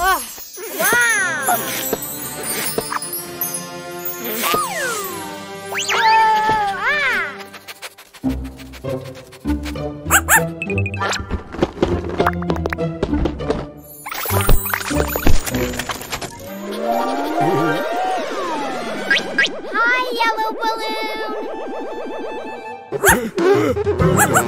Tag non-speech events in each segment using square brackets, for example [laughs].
Oh, wow!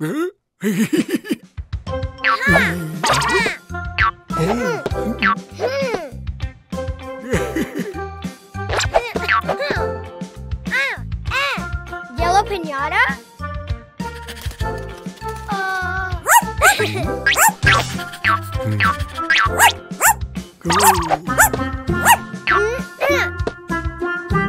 hmm. [laughs] [laughs]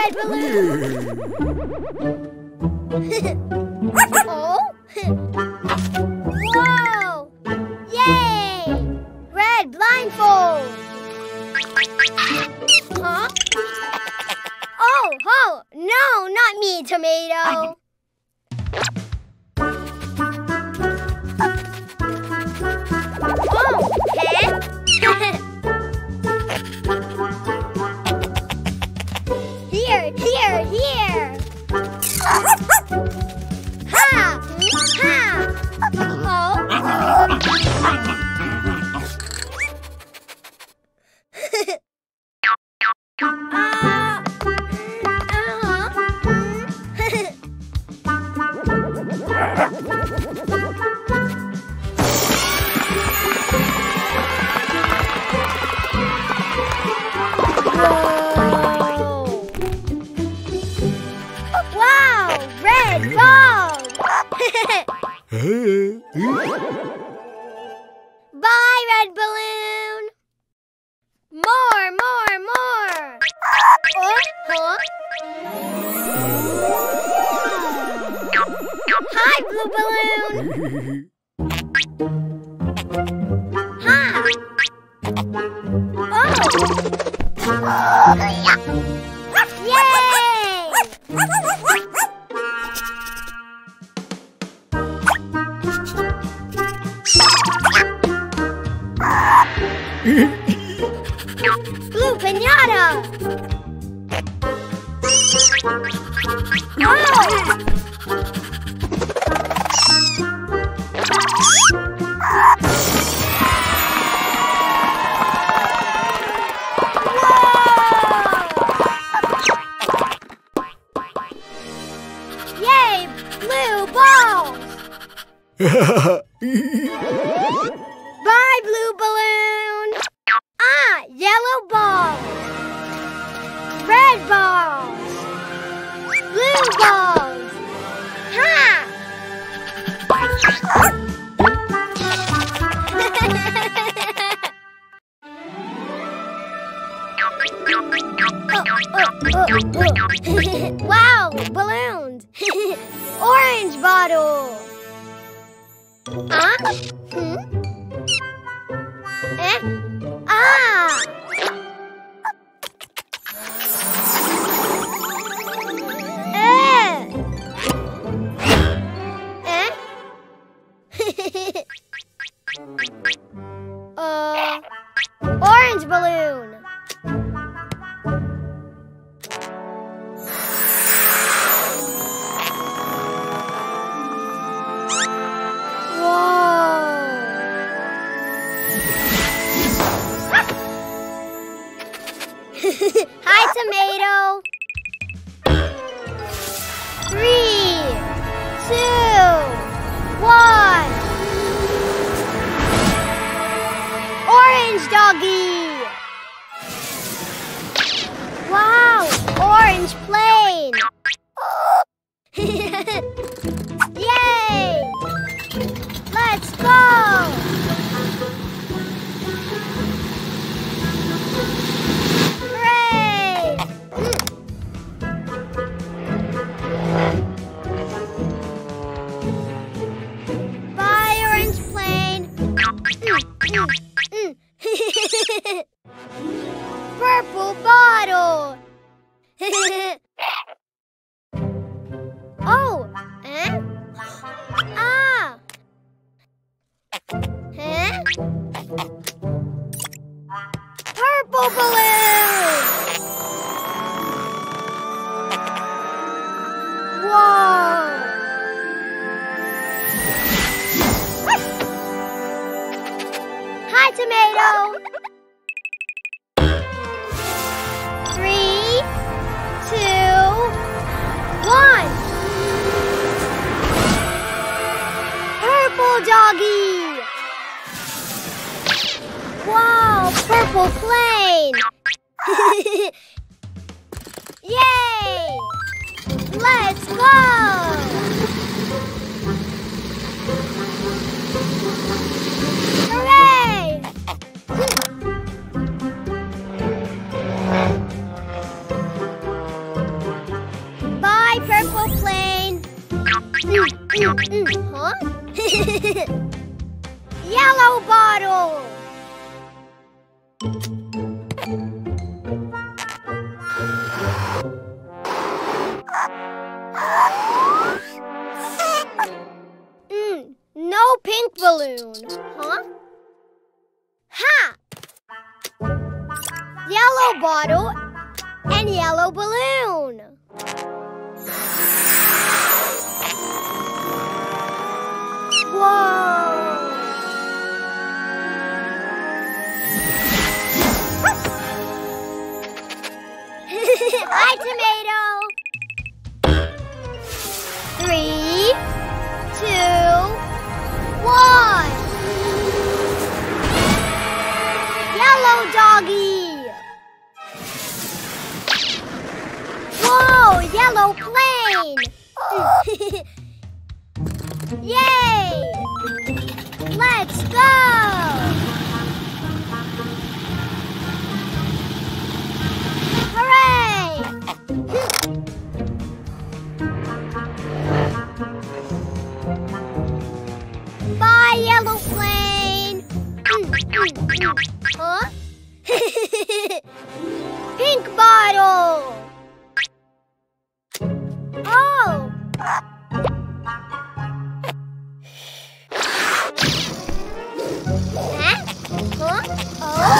red balloon! [laughs] oh? Whoa! Yay! Red blindfold! Huh? Oh, oh, no, not me, tomato. Ha ha ha! Bye, red balloon. More, more, more. Oh, huh? Hi, blue balloon. Hi. Oh. Blue pinata! Oh! Yay! Blue! [laughs] ろう。へ。[laughs] purple plane! [laughs] Yay! Let's go! Mm, mm, mm. Huh? [laughs] Yellow bottle! balloon. Huh? Ha! Yellow bottle and yellow balloon. Go, yellow plane! [laughs] Yay! Let's go! Hooray! Bye, yellow plane. huh? [laughs] Pink bottle. 啊？哦？哦？